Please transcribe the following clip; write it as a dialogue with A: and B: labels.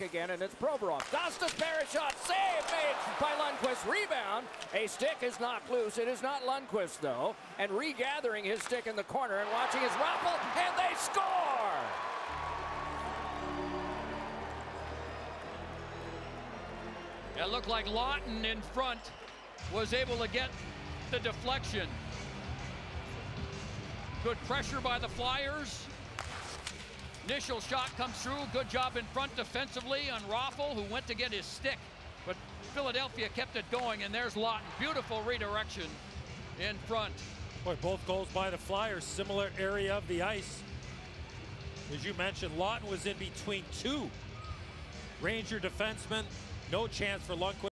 A: again, and it's Provorov. Costas shot, save made by Lundqvist. Rebound. A stick is knocked loose. It is not Lundqvist, though. And regathering his stick in the corner and watching his raffle, and they score!
B: It looked like Laughton in front was able to get the deflection. Good pressure by the Flyers. Initial shot comes through. Good job in front defensively on Raffl, who went to get his stick. But Philadelphia kept it going, and there's Laughton. Beautiful redirection in front.
C: Boy, both goals by the Flyers, similar area of the ice. As you mentioned, Laughton was in between two Ranger defensemen. No chance for Lundqvist.